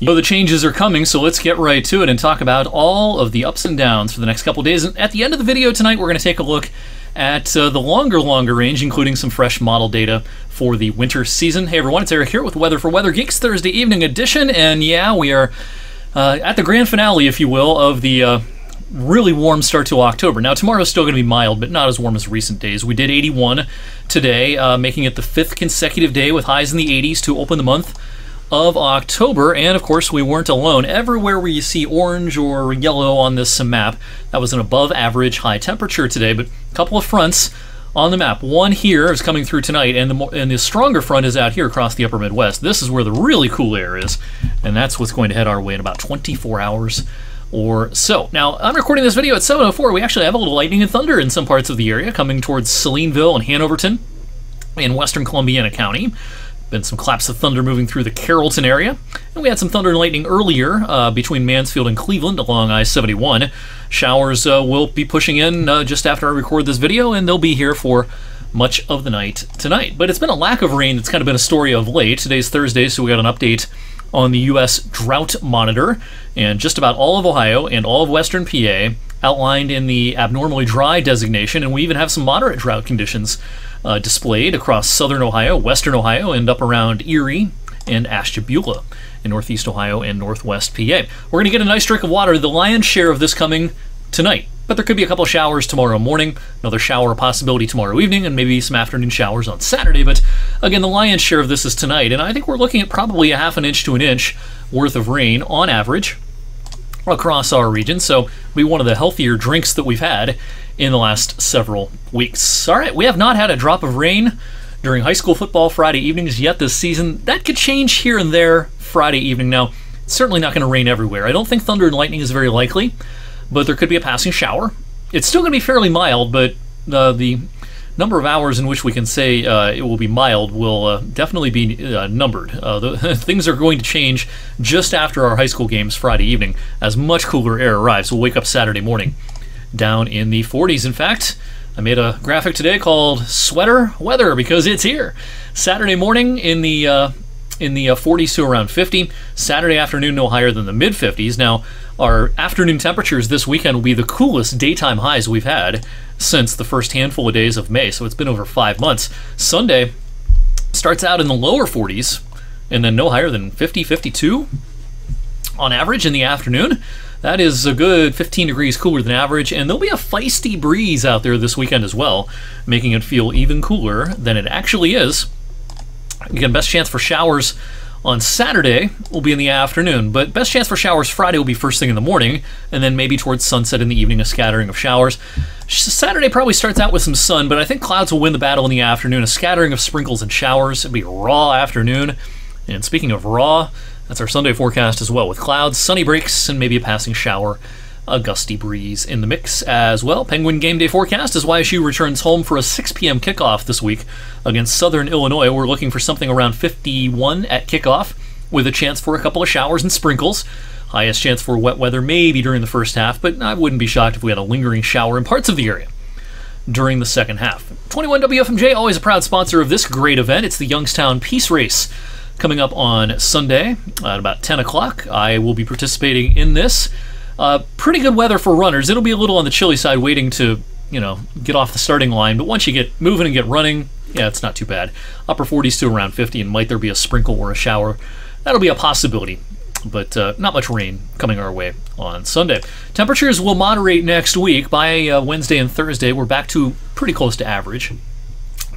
You know the changes are coming, so let's get right to it and talk about all of the ups and downs for the next couple days. And at the end of the video tonight, we're going to take a look at uh, the longer, longer range, including some fresh model data for the winter season. Hey everyone, it's Eric here with Weather for Weather Geeks Thursday evening edition, and yeah, we are uh, at the grand finale, if you will, of the uh, really warm start to October. Now, tomorrow is still going to be mild, but not as warm as recent days. We did 81 today, uh, making it the fifth consecutive day with highs in the 80s to open the month of October. And of course, we weren't alone. Everywhere where you see orange or yellow on this map, that was an above average high temperature today, but a couple of fronts on the map. One here is coming through tonight, and the and the stronger front is out here across the upper Midwest. This is where the really cool air is, and that's what's going to head our way in about 24 hours or so. Now, I'm recording this video at 7.04. We actually have a little lightning and thunder in some parts of the area coming towards Salineville and Hanoverton in western Columbiana County. Been some claps of thunder moving through the Carrollton area. And we had some thunder and lightning earlier uh, between Mansfield and Cleveland along I-71. Showers uh, will be pushing in uh, just after I record this video, and they'll be here for much of the night tonight. But it's been a lack of rain that's kind of been a story of late. Today's Thursday, so we got an update on the U.S. Drought Monitor, and just about all of Ohio and all of western PA outlined in the abnormally dry designation, and we even have some moderate drought conditions uh, displayed across southern Ohio, western Ohio, and up around Erie and Ashtabula in northeast Ohio and northwest PA. We're going to get a nice drink of water, the lion's share of this coming tonight. But there could be a couple showers tomorrow morning, another shower possibility tomorrow evening, and maybe some afternoon showers on Saturday. But again, the lion's share of this is tonight, and I think we're looking at probably a half an inch to an inch worth of rain on average across our region. So be one of the healthier drinks that we've had in the last several weeks. All right, we have not had a drop of rain during high school football Friday evenings yet this season. That could change here and there Friday evening. Now, it's certainly not going to rain everywhere. I don't think thunder and lightning is very likely but there could be a passing shower. It's still going to be fairly mild, but uh, the number of hours in which we can say uh, it will be mild will uh, definitely be uh, numbered. Uh, the, things are going to change just after our high school games Friday evening as much cooler air arrives. We'll wake up Saturday morning down in the 40s. In fact, I made a graphic today called Sweater Weather because it's here. Saturday morning in the uh, in the 40s to around 50. Saturday afternoon no higher than the mid 50s. Now, our afternoon temperatures this weekend will be the coolest daytime highs we've had since the first handful of days of May, so it's been over five months. Sunday starts out in the lower 40s and then no higher than 50, 52 on average in the afternoon. That is a good 15 degrees cooler than average, and there'll be a feisty breeze out there this weekend as well, making it feel even cooler than it actually is. Again, best chance for showers on Saturday will be in the afternoon, but best chance for showers Friday will be first thing in the morning, and then maybe towards sunset in the evening, a scattering of showers. Saturday probably starts out with some sun, but I think clouds will win the battle in the afternoon. A scattering of sprinkles and showers. It'll be a raw afternoon. And speaking of raw, that's our Sunday forecast as well, with clouds, sunny breaks, and maybe a passing shower a gusty breeze in the mix as well. Penguin game day forecast as YSU returns home for a 6 p.m. kickoff this week against Southern Illinois. We're looking for something around 51 at kickoff with a chance for a couple of showers and sprinkles. Highest chance for wet weather maybe during the first half, but I wouldn't be shocked if we had a lingering shower in parts of the area during the second half. 21 WFMJ, always a proud sponsor of this great event. It's the Youngstown Peace Race coming up on Sunday at about 10 o'clock. I will be participating in this. Uh, pretty good weather for runners. It'll be a little on the chilly side waiting to, you know, get off the starting line, but once you get moving and get running, yeah, it's not too bad. Upper 40s to around 50, and might there be a sprinkle or a shower? That'll be a possibility, but uh, not much rain coming our way on Sunday. Temperatures will moderate next week. By uh, Wednesday and Thursday, we're back to pretty close to average.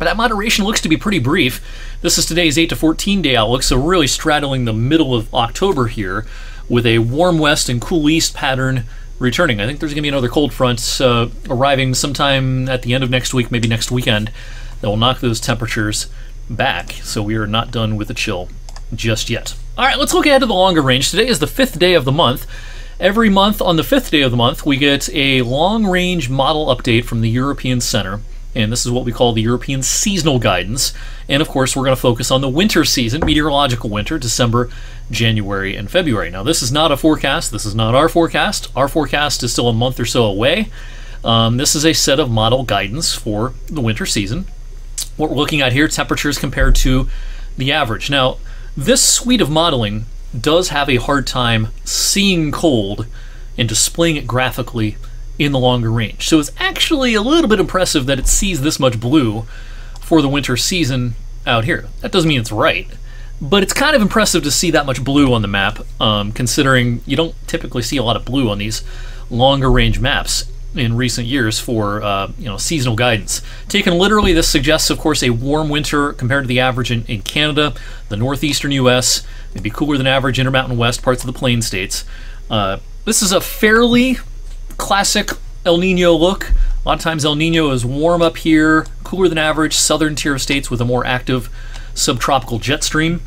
But that moderation looks to be pretty brief. This is today's 8 to 14 day outlook, so really straddling the middle of October here with a warm west and cool east pattern returning. I think there's going to be another cold front uh, arriving sometime at the end of next week, maybe next weekend, that will knock those temperatures back. So we are not done with the chill just yet. All right, let's look ahead to the longer range. Today is the fifth day of the month. Every month on the fifth day of the month, we get a long range model update from the European Center and this is what we call the European seasonal guidance. And of course, we're going to focus on the winter season, meteorological winter, December, January, and February. Now, this is not a forecast. This is not our forecast. Our forecast is still a month or so away. Um, this is a set of model guidance for the winter season. What we're looking at here, temperatures compared to the average. Now, this suite of modeling does have a hard time seeing cold and displaying it graphically in the longer range. So it's actually a little bit impressive that it sees this much blue for the winter season out here. That doesn't mean it's right, but it's kind of impressive to see that much blue on the map, um, considering you don't typically see a lot of blue on these longer range maps in recent years for uh, you know seasonal guidance. Taken literally, this suggests, of course, a warm winter compared to the average in, in Canada, the northeastern U.S., maybe cooler than average Intermountain West parts of the Plain states. Uh, this is a fairly classic El Nino look. A lot of times El Nino is warm up here, cooler than average, southern tier of states with a more active subtropical jet stream.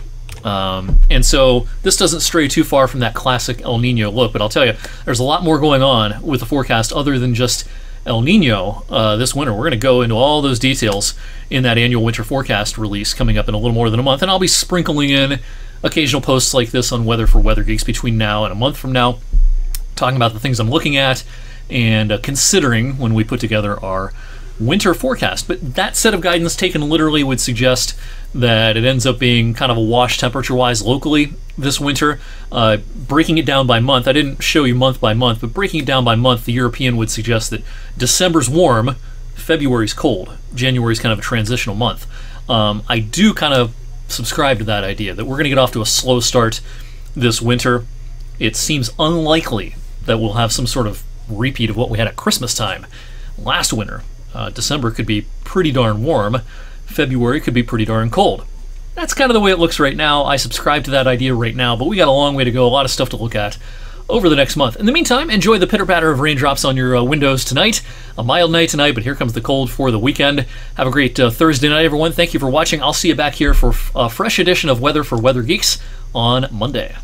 Um, and so this doesn't stray too far from that classic El Nino look, but I'll tell you, there's a lot more going on with the forecast other than just El Nino uh, this winter. We're going to go into all those details in that annual winter forecast release coming up in a little more than a month, and I'll be sprinkling in occasional posts like this on Weather for Weather Geeks between now and a month from now, talking about the things I'm looking at and uh, considering when we put together our winter forecast. But that set of guidance taken literally would suggest that it ends up being kind of a wash temperature wise locally this winter. Uh, breaking it down by month, I didn't show you month by month, but breaking it down by month, the European would suggest that December's warm, February's cold, January's kind of a transitional month. Um, I do kind of subscribe to that idea that we're going to get off to a slow start this winter. It seems unlikely that we'll have some sort of repeat of what we had at Christmas time last winter. Uh, December could be pretty darn warm. February could be pretty darn cold. That's kind of the way it looks right now. I subscribe to that idea right now, but we got a long way to go, a lot of stuff to look at over the next month. In the meantime, enjoy the pitter patter of raindrops on your uh, windows tonight. A mild night tonight, but here comes the cold for the weekend. Have a great uh, Thursday night, everyone. Thank you for watching. I'll see you back here for a fresh edition of Weather for Weather Geeks on Monday.